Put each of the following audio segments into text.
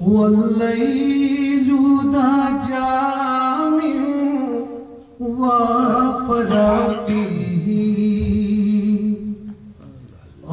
والليل ذا جامع وفراقي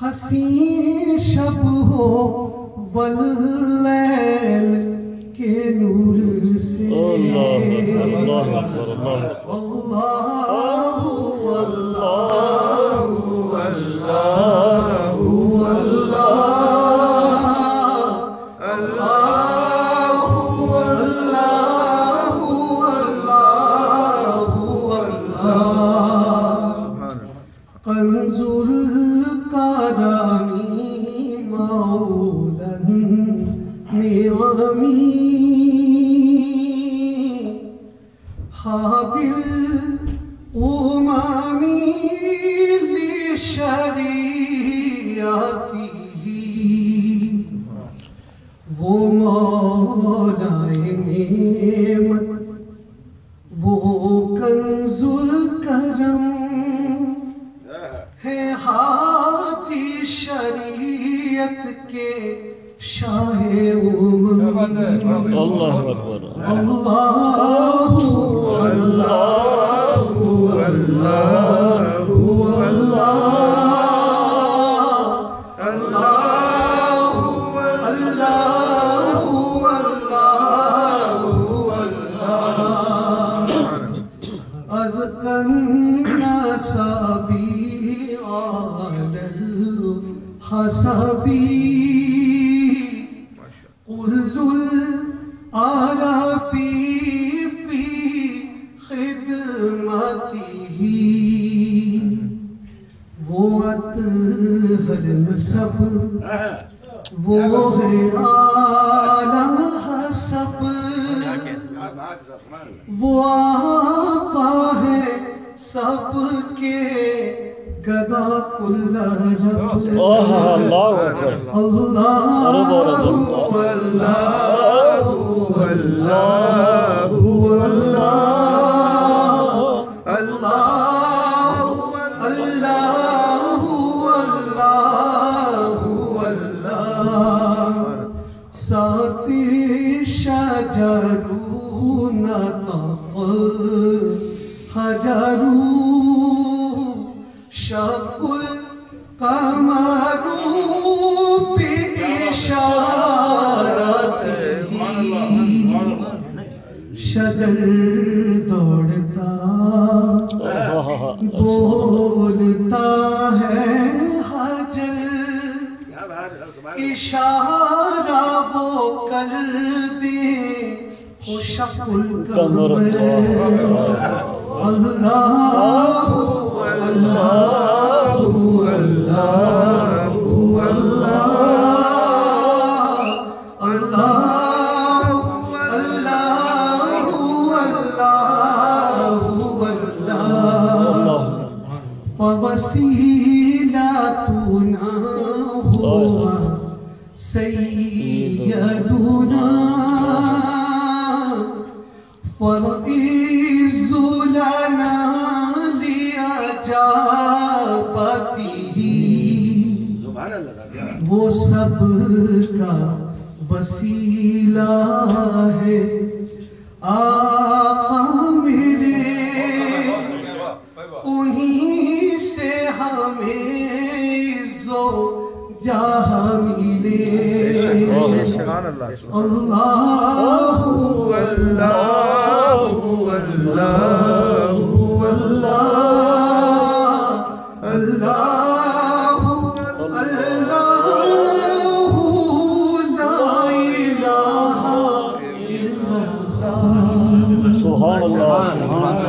حسین شب ہو واللیل کے نور سے۔ اللہ اللہ اکبر اللہ اللہ اللہ نعمت وہ کنز الکرم ہے ہاتھی شریعت کے شاہ امم اللہ اکبر اللہ اللہ از الناس بي على الحسب كل العرب في خدمته. وہ اطہر نسب؟ وہ ہے اعلی حسب وہ اللہ الله اللہ اللہ الله الله شجر نتقل حجر بإشارته شجر دوڑتا بولتا ہے حجر اشارہ وہ کر دے وہ شکل کمر۔ اللہ اللہ اللہ اللہ۔ فوسيلتنا هو سيدنا فالعز لنا لإجابته وہ سب کا وسیلہ ہے۔ آقا جاہ ملے۔ اللہ اللہ۔ اللہ اللہ۔